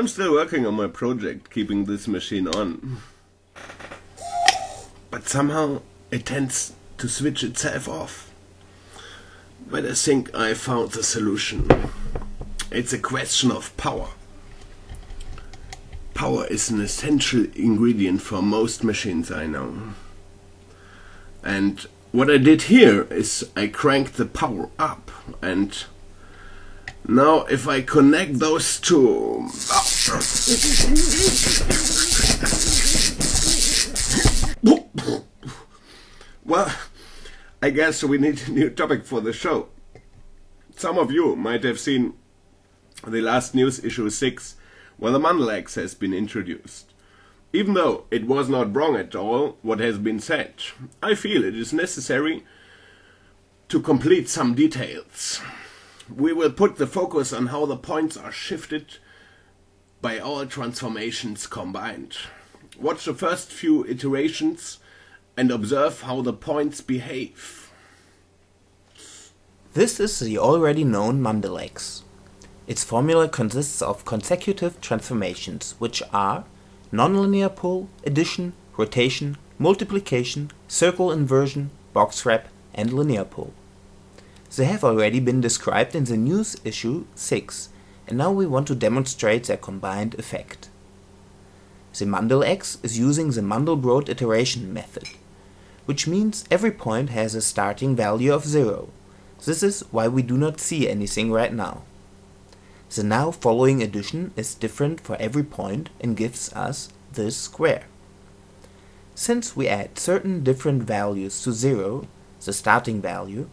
I'm still working on my project, keeping this machine on. But somehow it tends to switch itself off. But I think I found the solution. It's a question of power. Power is an essential ingredient for most machines I know. And what I did here is I cranked the power up and now if I connect those two well I guess we need a new topic for the show. Some of you might have seen the last news issue 6 where the MandelX has been introduced. Even though it was not wrong at all what has been said, I feel it is necessary to complete some details. We will put the focus on how the points are shifted by all transformations combined. Watch the first few iterations and observe how the points behave. This is the already known MandelX. Its formula consists of consecutive transformations, which are nonlinear pull, addition, rotation, multiplication, circle inversion, box wrap, and linear pull. They have already been described in the news issue 6, and now we want to demonstrate their combined effect. The MandelX is using the Mandelbrot iteration method, which means every point has a starting value of 0. This is why we do not see anything right now. The now following addition is different for every point and gives us this square. Since we add certain different values to 0, the starting value,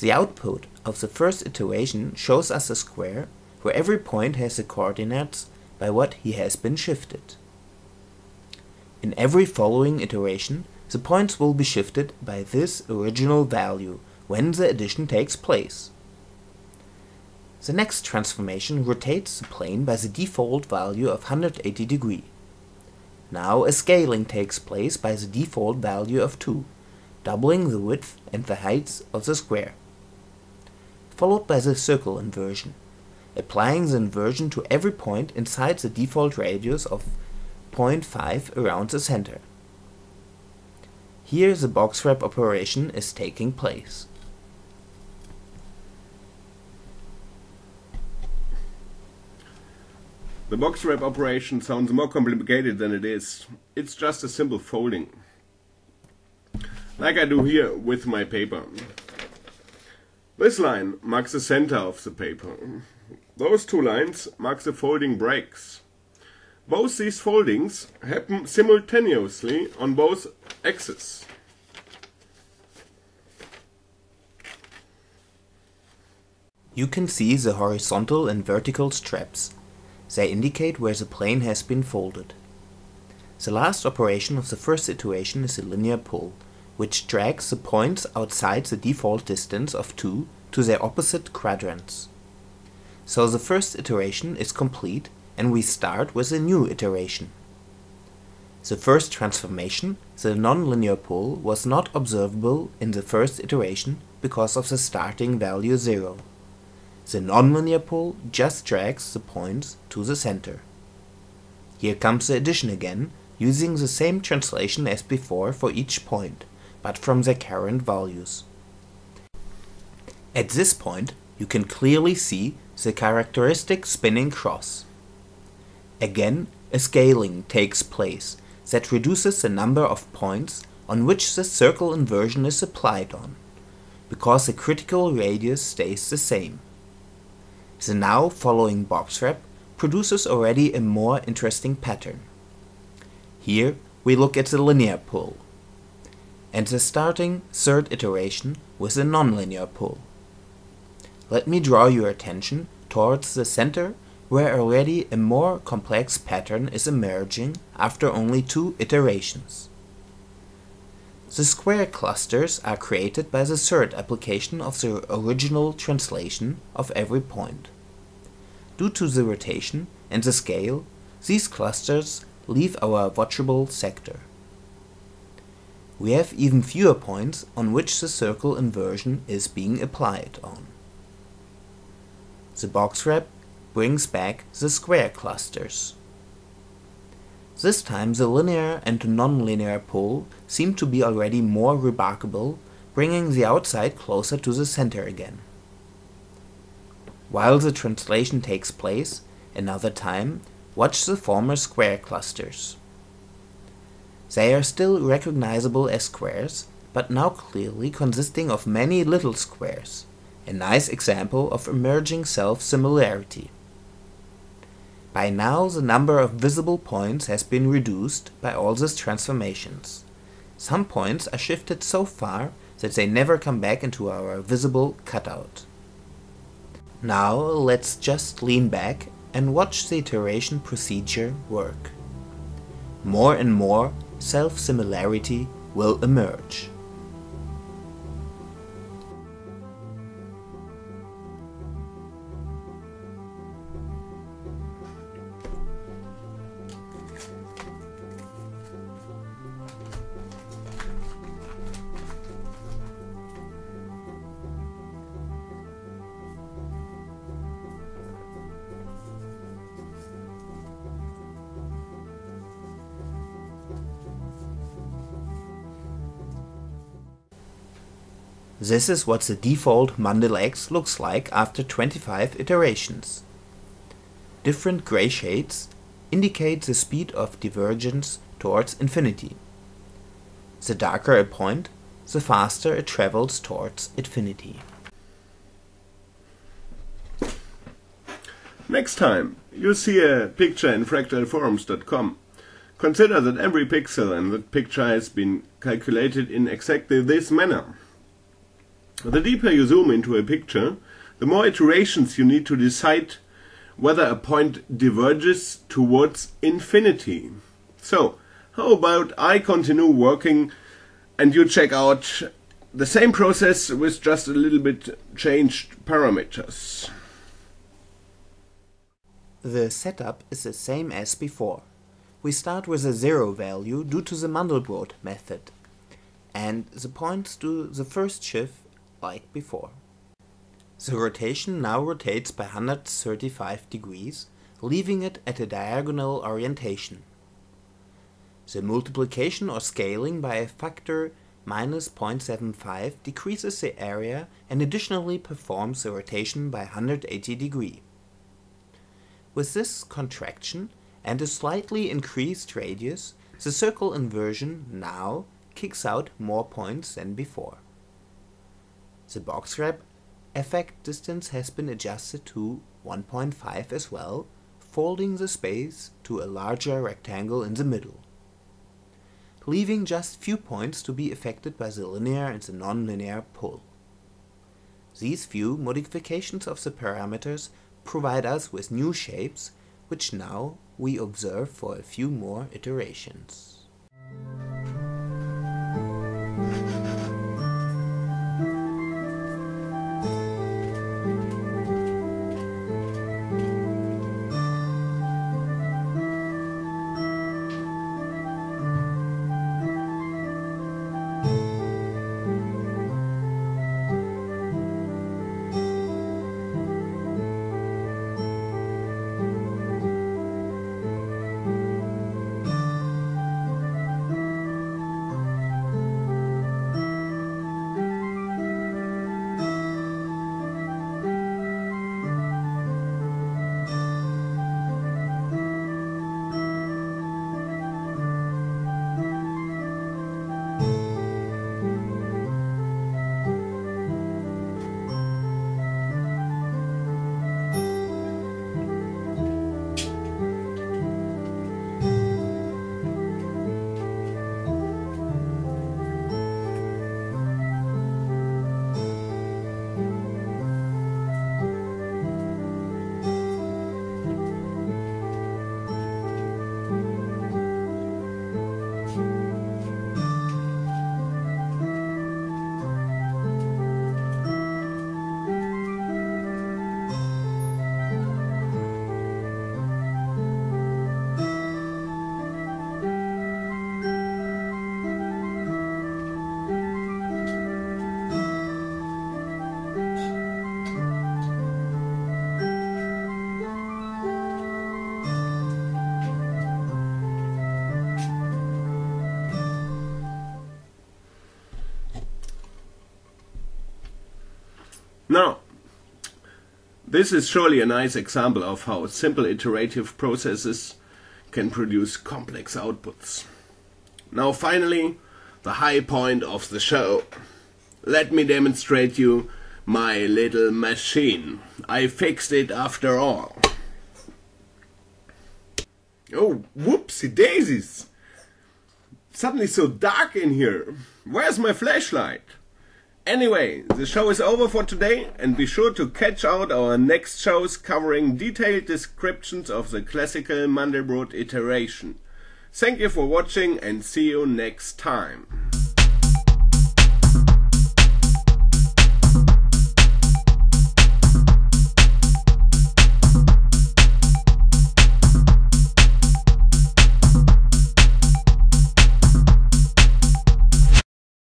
the output of the first iteration shows us a square where every point has the coordinates by what he has been shifted. In every following iteration, the points will be shifted by this original value when the addition takes place. The next transformation rotates the plane by the default value of 180 degree. Now a scaling takes place by the default value of 2, doubling the width and the height of the square. Followed by the circle inversion, applying the inversion to every point inside the default radius of 0.5 around the center. Here the box wrap operation is taking place. The box wrap operation sounds more complicated than it is. It's just a simple folding. Like I do here with my paper. This line marks the center of the paper. Those two lines mark the folding breaks. Both these foldings happen simultaneously on both axes. You can see the horizontal and vertical straps. They indicate where the plane has been folded. The last operation of the first situation is a linear pull, which drags the points outside the default distance of 2 to their opposite quadrants. So the first iteration is complete and we start with a new iteration. The first transformation, the nonlinear pull, was not observable in the first iteration because of the starting value 0. The nonlinear pull just drags the points to the center. Here comes the addition again, using the same translation as before for each point, but from their current values. At this point, you can clearly see the characteristic spinning cross. Again, a scaling takes place that reduces the number of points on which the circle inversion is applied on, because the critical radius stays the same. The now following box wrap produces already a more interesting pattern. Here we look at the linear pull, and the starting third iteration with a nonlinear pull. Let me draw your attention towards the center where already a more complex pattern is emerging after only two iterations. The square clusters are created by the third application of the original translation of every point. Due to the rotation and the scale, these clusters leave our watchable sector. We have even fewer points on which the circle inversion is being applied on. The box wrap brings back the square clusters. This time the linear and nonlinear pull seem to be already more remarkable, bringing the outside closer to the center again. While the translation takes place, another time, watch the former square clusters. They are still recognizable as squares, but now clearly consisting of many little squares, a nice example of emerging self-similarity. By now the number of visible points has been reduced by all these transformations. Some points are shifted so far that they never come back into our visible cutout. Now let's just lean back and watch the iteration procedure work. More and more self-similarity will emerge. This is what the default Mandel-X looks like after 25 iterations. Different gray shades indicate the speed of divergence towards infinity. The darker a point, the faster it travels towards infinity. Next time you see a picture in fractalforums.com, consider that every pixel in that picture has been calculated in exactly this manner. The deeper you zoom into a picture, the more iterations you need to decide whether a point diverges towards infinity. So, how about I continue working and you check out the same process with just a little bit changed parameters. The setup is the same as before. We start with a zero value due to the Mandelbrot method, and the points do the first shift like before. The rotation now rotates by 135 degrees, leaving it at a diagonal orientation. The multiplication or scaling by a factor minus 0.75 decreases the area and additionally performs the rotation by 180 degree. With this contraction and a slightly increased radius, the circle inversion now kicks out more points than before. The box wrap effect distance has been adjusted to 1.5 as well, folding the space to a larger rectangle in the middle, leaving just few points to be affected by the linear and the nonlinear pull. These few modifications of the parameters provide us with new shapes, which now we observe for a few more iterations. Now, this is surely a nice example of how simple iterative processes can produce complex outputs. Now finally, the high point of the show. Let me demonstrate you my little machine. I fixed it after all. Oh, whoopsie daisies! Suddenly so dark in here. Where's my flashlight? Anyway, the show is over for today and be sure to catch out our next shows covering detailed descriptions of the classical Mandelbrot iteration. Thank you for watching and see you next time.